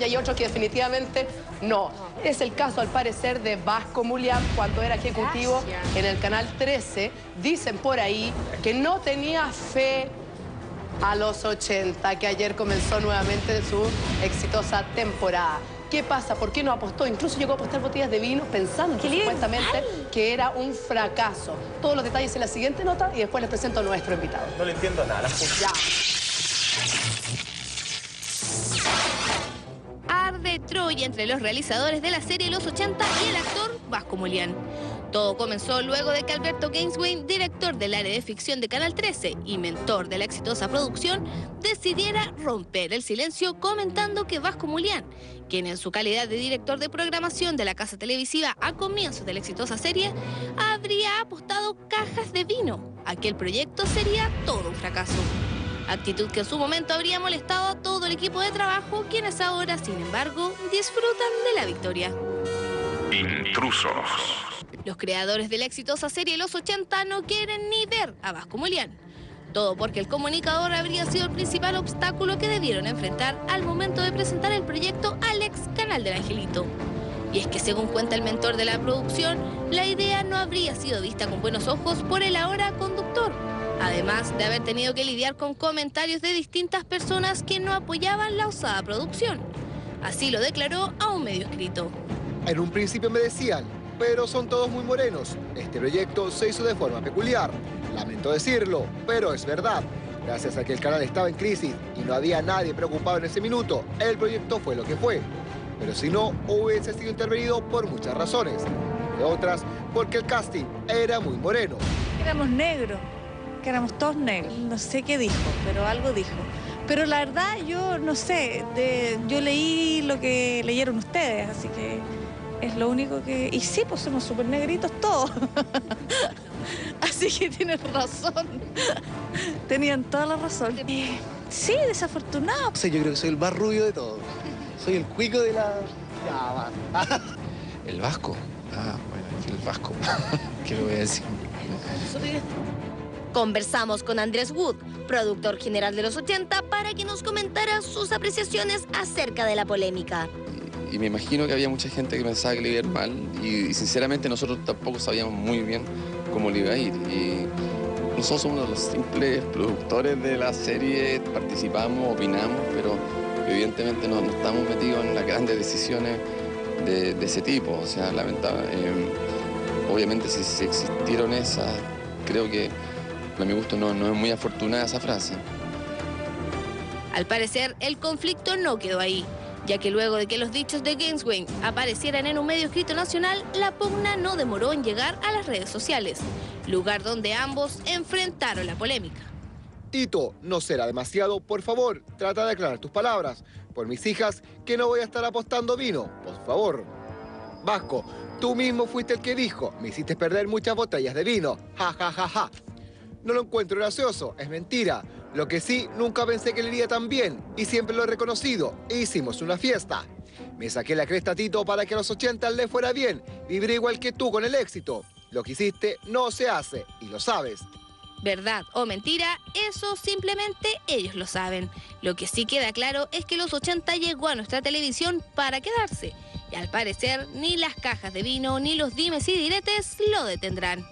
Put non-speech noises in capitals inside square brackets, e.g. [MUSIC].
y hay otros que definitivamente no. Es el caso, al parecer, de Vasco Mulián cuando era ejecutivo en el Canal 13. Dicen por ahí que no tenía fe a los 80, que ayer comenzó nuevamente su exitosa temporada. ¿Qué pasa? ¿Por qué no apostó? Incluso llegó a apostar botellas de vino pensando supuestamente que era un fracaso. Todos los detalles en la siguiente nota y después les presento a nuestro invitado. No le entiendo nada. Ya. Entre los realizadores de la serie Los 80 y el actor Vasco Molián. Todo comenzó luego de que Alberto Gainswain, director del área de ficción de Canal 13 y mentor de la exitosa producción, decidiera romper el silencio comentando que Vasco Mulián, quien en su calidad de director de programación de la casa televisiva a comienzos de la exitosa serie, habría apostado cajas de vino a que el proyecto sería todo un fracaso. Actitud que en su momento habría molestado a todo el equipo de trabajo, quienes ahora, sin embargo, disfrutan de la victoria. Intrusos. Los creadores de la exitosa serie Los 80 no quieren ni ver a Vasco Molián. Todo porque el comunicador habría sido el principal obstáculo que debieron enfrentar al momento de presentar el proyecto al ex canal del Angelito. Y es que según cuenta el mentor de la producción, la idea no habría sido vista con buenos ojos por el ahora conductor, además de haber tenido que lidiar con comentarios de distintas personas que no apoyaban la osada producción. Así lo declaró a un medio escrito. En un principio me decían, pero son todos muy morenos. Este proyecto se hizo de forma peculiar. Lamento decirlo, pero es verdad. Gracias a que el canal estaba en crisis y no había nadie preocupado en ese minuto, el proyecto fue lo que fue. Pero si no, hubiese sido intervenido por muchas razones. De otras, porque el casting era muy moreno. Éramos negros, que éramos todos negros. No sé qué dijo, pero algo dijo. Pero la verdad, yo no sé, de- yo leí lo que leyeron ustedes, así que es lo único que... Y sí, pues somos súper negritos todos. [LAUGHS] así que tienes razón. Tenían toda la razón. Eh, sí, desafortunado. Sí, yo creo que soy el más rubio de todos. Soy el cuico de la... Ya, va. [LAUGHS] ¿El Vasco? Ah, bueno, el Vasco. [LAUGHS] ¿Qué le voy a decir? Conversamos con Andrés Wood, productor general de los 80, para que nos comentara sus apreciaciones acerca de la polémica. Y me imagino que había mucha gente que pensaba que le iba a ir mal y, y sinceramente nosotros tampoco sabíamos muy bien cómo le iba a ir. Y nosotros somos uno de los simples productores de la serie, participamos, opinamos, pero evidentemente no, estamos metidos en las grandes decisiones de, ese tipo. O sea, lamentable. eh, obviamente si, si existieron esas, creo que a mi gusto no, no es muy afortunada esa frase. Al parecer, el conflicto no quedó ahí, ya que luego de que los dichos de Gainswain aparecieran en un medio escrito nacional, la pugna no demoró en llegar a las redes sociales, lugar donde ambos enfrentaron la polémica. Tito, no será demasiado, por favor, trata de aclarar tus palabras. Por mis hijas, que no voy a estar apostando vino, por favor. Vasco, tú mismo fuiste el que dijo, me hiciste perder muchas botellas de vino. Ja, ja, ja, ja. No lo encuentro gracioso, es mentira. Lo que sí, nunca pensé que le iría tan bien, y siempre lo he reconocido. Hicimos una fiesta. Me saqué la cresta, Tito, para que a los 80 le fuera bien. Viviré igual que tú con el éxito. Lo que hiciste no se hace, y lo sabes. Verdad o mentira, eso simplemente ellos lo saben. Lo que sí queda claro es que los 80 llegó a nuestra televisión para quedarse. Y al parecer, ni las cajas de vino ni los dimes y diretes lo detendrán.